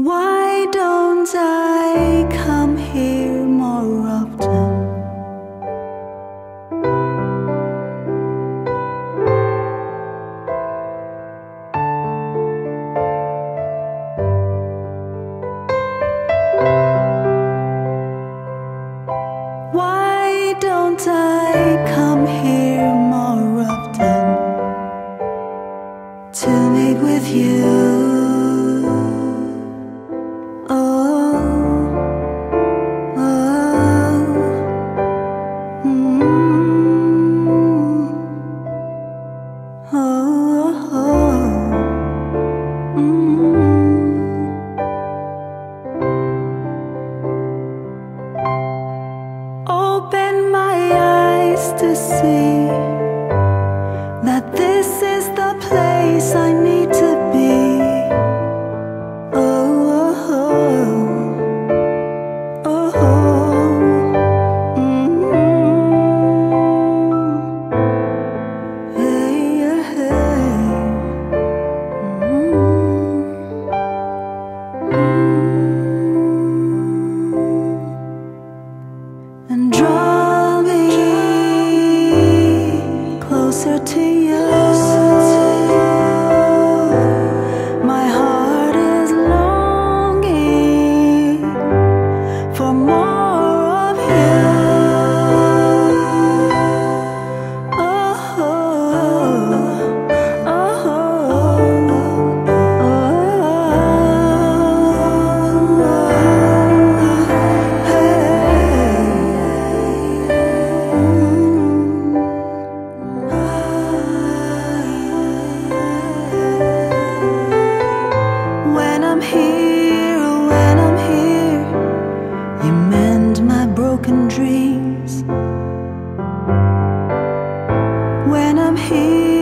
Why don't I come here more often? Why don't I come here more often to meet with you? This is the place I need when I'm here, oh, when I'm here, you mend my broken dreams. When I'm here.